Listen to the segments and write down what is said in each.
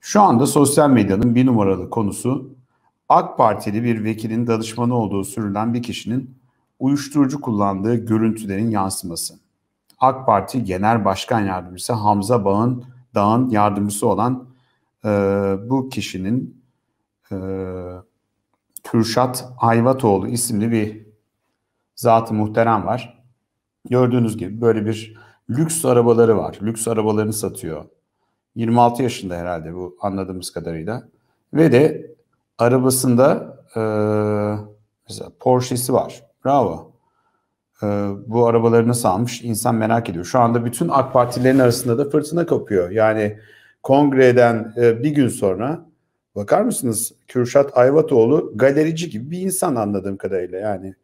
Şu anda sosyal medyanın bir numaralı konusu AK Partili bir vekilin danışmanı olduğu sürülen bir kişinin uyuşturucu kullandığı görüntülerin yansıması. AK Parti Genel Başkan Yardımcısı Hamza Bağ'ın Dağ'ın yardımcısı olan e, bu kişinin e, Kürşat Ayvatoğlu isimli bir zat-ı muhterem var. Gördüğünüz gibi böyle bir lüks arabaları var. Lüks arabalarını satıyor. 26 yaşında herhalde bu anladığımız kadarıyla. Ve de arabasında e, mesela Porsche'si var. Bravo. E, bu arabaları nasıl almış? İnsan merak ediyor. Şu anda bütün AK Partilerin arasında da fırtına kopuyor. Yani kongreden e, bir gün sonra bakar mısınız Kürşat Ayvatoğlu galerici gibi bir insan anladığım kadarıyla yani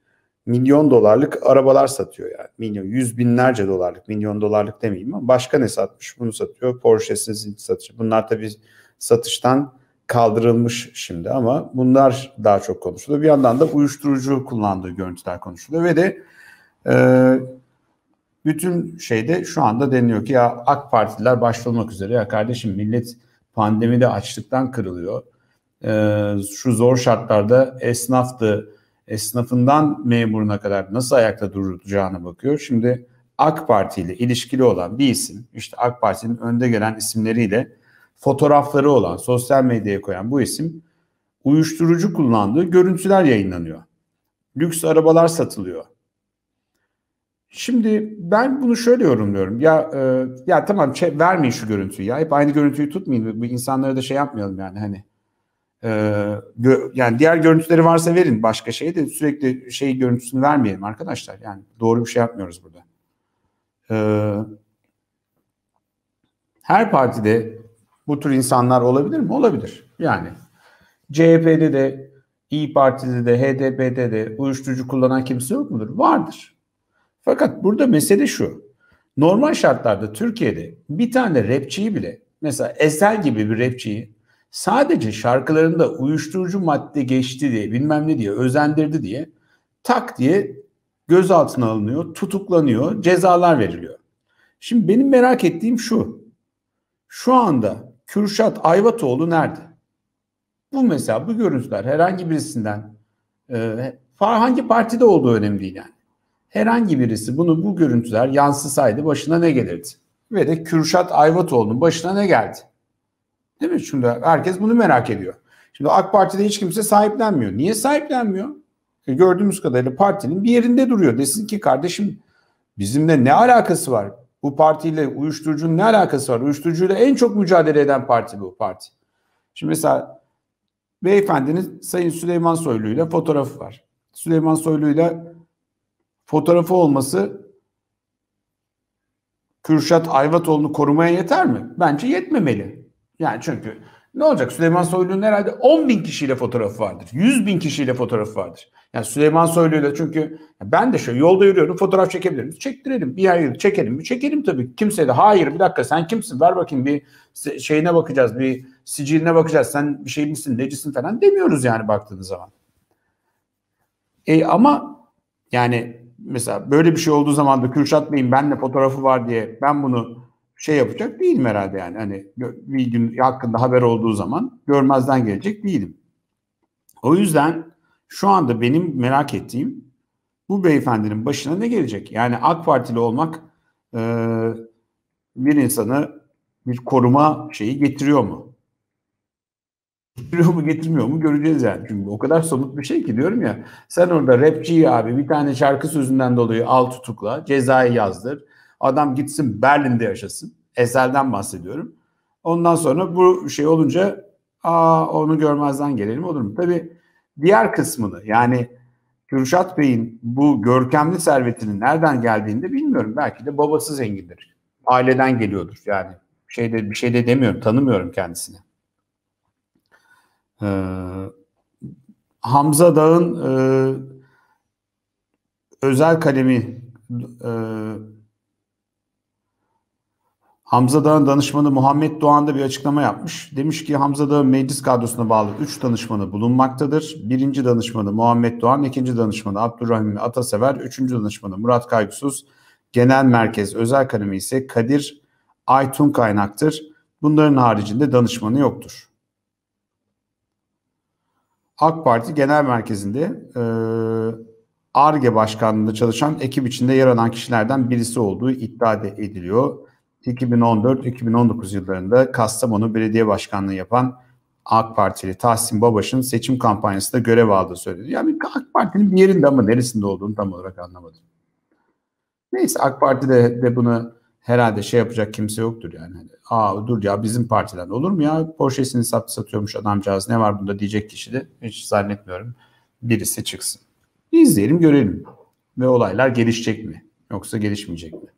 milyon dolarlık arabalar satıyor yani. Milyon, yüz binlerce dolarlık, milyon dolarlık demeyeyim ama başka ne satmış? Bunu satıyor. Porsche'siz satış. Bunlar tabii satıştan kaldırılmış şimdi ama bunlar daha çok konuşuluyor. Bir yandan da uyuşturucu kullandığı görüntüler konuşuluyor ve de e, bütün şeyde şu anda deniliyor ki ya AK Partililer başlamak üzere ya kardeşim millet pandemide açlıktan kırılıyor. E, şu zor şartlarda esnaftı, esnafından memuruna kadar nasıl ayakta duracağına bakıyor. Şimdi AK Parti ile ilişkili olan bir isim, işte AK Parti'nin önde gelen isimleriyle fotoğrafları olan, sosyal medyaya koyan bu isim uyuşturucu kullandığı görüntüler yayınlanıyor. Lüks arabalar satılıyor. Şimdi ben bunu şöyle yorumluyorum. Ya e, ya tamam vermeyin şu görüntüyü ya. Hep aynı görüntüyü tutmayın. Bu insanlara da şey yapmayalım yani hani. E, gö, yani diğer görüntüleri varsa verin başka şey de sürekli şey görüntüsünü vermeyelim arkadaşlar. Yani doğru bir şey yapmıyoruz burada. E, her partide bu tür insanlar olabilir mi? Olabilir. Yani CHP'de de, İyi Parti'de de, HDP'de de uyuşturucu kullanan kimse yok mudur? Vardır. Fakat burada mesele şu. Normal şartlarda Türkiye'de bir tane rapçiyi bile mesela Ezel gibi bir rapçiyi sadece şarkılarında uyuşturucu madde geçti diye bilmem ne diye özendirdi diye tak diye gözaltına alınıyor, tutuklanıyor, cezalar veriliyor. Şimdi benim merak ettiğim şu. Şu anda Kürşat Ayvatoğlu nerede? Bu mesela bu görüntüler herhangi birisinden e, hangi partide olduğu önemli değil yani. Herhangi birisi bunu bu görüntüler yansısaydı başına ne gelirdi? Ve de Kürşat Ayvatoğlu'nun başına ne geldi? Değil mi? Şimdi herkes bunu merak ediyor. Şimdi AK Parti'de hiç kimse sahiplenmiyor. Niye sahiplenmiyor? E gördüğümüz kadarıyla partinin bir yerinde duruyor. Desin ki kardeşim bizimle ne alakası var? Bu partiyle uyuşturucunun ne alakası var? Uyuşturucuyla en çok mücadele eden parti bu parti. Şimdi mesela beyefendinin Sayın Süleyman Soylu ile fotoğrafı var. Süleyman Soylu ile fotoğrafı olması Kürşat Ayvatoğlu'nu korumaya yeter mi? Bence yetmemeli. Yani çünkü ne olacak? Süleyman Soylu'nun herhalde 10 bin kişiyle fotoğrafı vardır. 100 bin kişiyle fotoğrafı vardır. Yani Süleyman Soylu'yla çünkü ben de şöyle yolda yürüyorum fotoğraf çekebilir miyiz? Çektirelim. Bir yer çekelim mi? Çekelim tabii. Kimse de hayır bir dakika sen kimsin? Ver bakayım bir şeyine bakacağız. Bir siciline bakacağız. Sen bir şey misin? Necisin falan demiyoruz yani baktığınız zaman. E ama yani mesela böyle bir şey olduğu zaman da Kürşat Bey'in benle fotoğrafı var diye ben bunu şey yapacak değilim herhalde yani. Hani bir gün hakkında haber olduğu zaman görmezden gelecek değilim. O yüzden şu anda benim merak ettiğim bu beyefendinin başına ne gelecek? Yani AK Partili olmak e, bir insanı bir koruma şeyi getiriyor mu? Getiriyor mu getirmiyor mu göreceğiz yani. Çünkü o kadar somut bir şey ki diyorum ya. Sen orada rapçiyi abi bir tane şarkı sözünden dolayı al tutukla cezayı yazdır. Adam gitsin Berlin'de yaşasın. Ezel'den bahsediyorum. Ondan sonra bu şey olunca aa onu görmezden gelelim olur mu? Tabii diğer kısmını yani Kürşat Bey'in bu görkemli servetinin nereden geldiğini de bilmiyorum. Belki de babası zengindir. Aileden geliyordur yani. Bir şey bir şey de demiyorum. Tanımıyorum kendisini. Ee, Hamza Dağ'ın e, özel kalemi e, Hamza Dağ'ın danışmanı Muhammed Doğan da bir açıklama yapmış. Demiş ki Hamza Dağ'ın meclis kadrosuna bağlı 3 danışmanı bulunmaktadır. Birinci danışmanı Muhammed Doğan, ikinci danışmanı Abdurrahim Atasever, üçüncü danışmanı Murat Kaygısız, genel merkez özel kalemi ise Kadir Aytun Kaynak'tır. Bunların haricinde danışmanı yoktur. AK Parti Genel Merkezi'nde ARGE Başkanlığı'nda çalışan ekip içinde yer alan kişilerden birisi olduğu iddia ediliyor. 2014-2019 yıllarında Kastamonu Belediye Başkanlığı yapan AK Partili Tahsin Babaş'ın seçim kampanyasında görev aldığı söyledi. Yani AK Parti'nin bir yerinde ama neresinde olduğunu tam olarak anlamadım. Neyse AK Parti'de de bunu herhalde şey yapacak kimse yoktur yani. Aa dur ya bizim partiden olur mu ya? Porsche'sini sat satıyormuş adamcağız ne var bunda diyecek kişi de hiç zannetmiyorum. Birisi çıksın. İzleyelim görelim. Ve olaylar gelişecek mi? Yoksa gelişmeyecek mi?